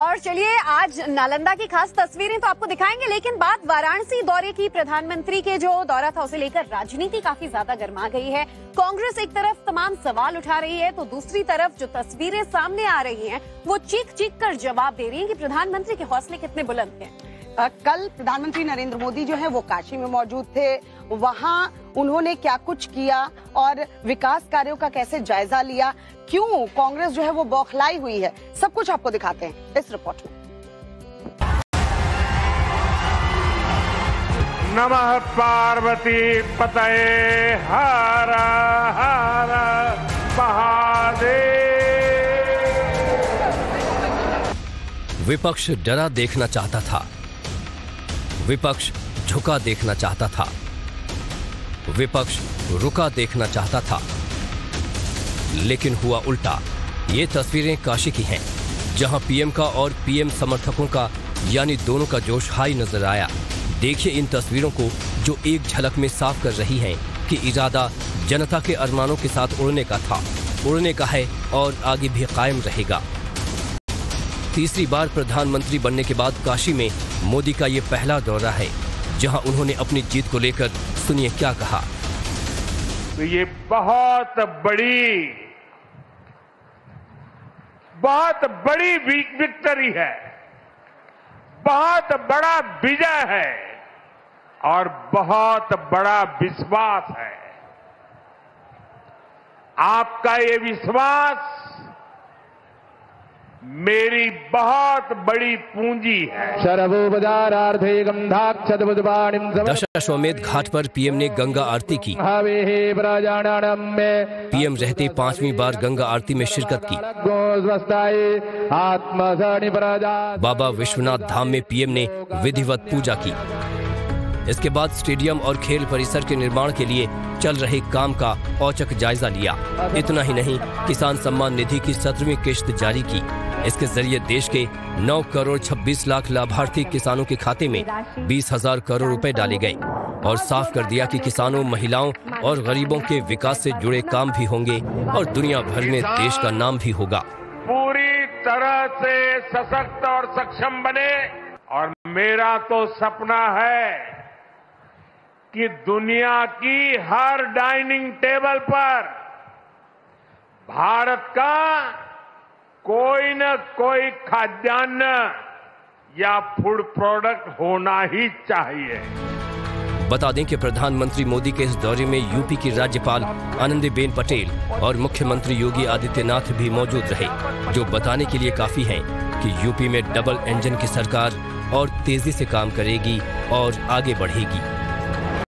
और चलिए, आज नालंदा की खास तस्वीरें तो आपको दिखाएँगे, लेकिन बात वाराणसी दौरे की प्रधानमंत्री के जो दौरा था, उसे लेकर राजनीति काफ़ी ज़्यादा गर्मा गई है। कांग्रेस एक तरफ़ तमाम सवाल उठा रही है तो दूसरी तरफ़ जो तस्वीरें सामने आ रही हैं, वो चीख चीख कर जवाब दे रही हैं कि प्रधानमंत्री के हौसले कितने बुलंद हैं। कल प्रधानमंत्री नरेंद्र मोदी जो है वो काशी में मौजूद थे। वहाँ उन्होंने क्या कुछ किया और विकास कार्यों का कैसे जायजा लिया? क्यों कांग्रेस जो है वो बौखलाई हुई है? सब कुछ आपको दिखाते हैं इस रिपोर्ट में। नमः पार्वती पतये हारा हारा महादेव। विपक्ष डरा देखना चाहता था। विपक्ष झुका देखना चाहता था। विपक्ष रुका देखना चाहता था। लेकिन हुआ उल्टा। ये तस्वीरें काशी की हैं, जहाँ पीएम का और पीएम समर्थकों का, यानी दोनों का जोश हाई नज़र आया। देखिए इन तस्वीरों को, जो एक झलक में साफ़ कर रही हैं कि इरादा जनता के अरमानों के साथ उड़ने का था। उड़ने का है और आगे भी कायम रहेगा। तीसरी बार प्रधानमंत्री बनने के बाद काशी में मोदी का ये पहला दौरा है, जहाँ उन्होंने अपनी जीत को लेकर सुनिए क्या कहा। तो ये बहुत बड़ी बहुत बड़ी विक्टरी है, बहुत बड़ा विजय है, और बहुत बड़ा विश्वास है। आपका ये विश्वास मेरी बहुत बड़ी पूंजी है। दशाश्वमेध घाट पर पीएम ने गंगा आरती की। पीएम रहते पांचवी बार गंगा आरती में शिरकत की। बाबा विश्वनाथ धाम में पीएम ने विधिवत पूजा की। इसके बाद स्टेडियम और खेल परिसर के निर्माण के लिए चल रहे काम का औचक जायजा लिया। इतना ही नहीं किसान सम्मान निधि की सत्रहवीं किश्त जारी की। इसके ज़रिए देश के 9 करोड़ 26 लाख लाभार्थी किसानों के खाते में बीस हज़ार करोड़ रुपए डाले गए और साफ़ कर दिया कि किसानों, महिलाओं और गरीबों के विकास से जुड़े काम भी होंगे और दुनिया भर में देश का नाम भी होगा। पूरी तरह से सशक्त और सक्षम बने और मेरा तो सपना है कि दुनिया की हर डाइनिंग टेबल पर भारत का कोई न कोई खाद्यान्न या फ़ूड प्रोडक्ट होना ही चाहिए। बता दें कि प्रधानमंत्री मोदी के इस दौरे में यूपी की राज्यपाल आनंदीबेन पटेल और मुख्यमंत्री योगी आदित्यनाथ भी मौजूद रहे, जो बताने के लिए काफ़ी है कि यूपी में डबल इंजन की सरकार और तेज़ी से काम करेगी और आगे बढ़ेगी।